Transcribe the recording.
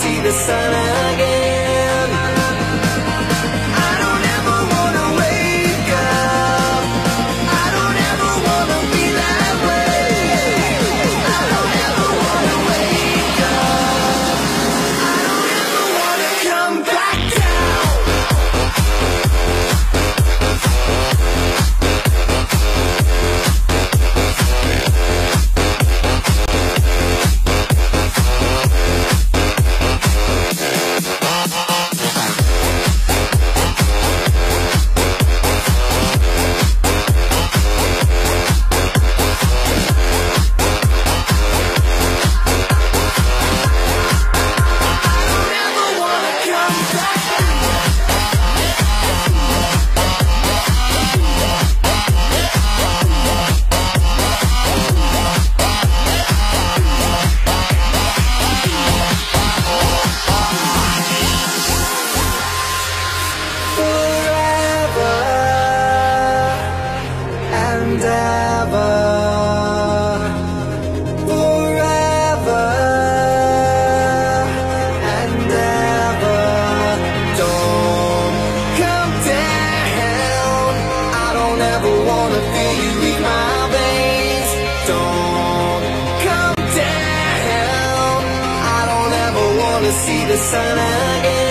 see the sun again. see the sun again.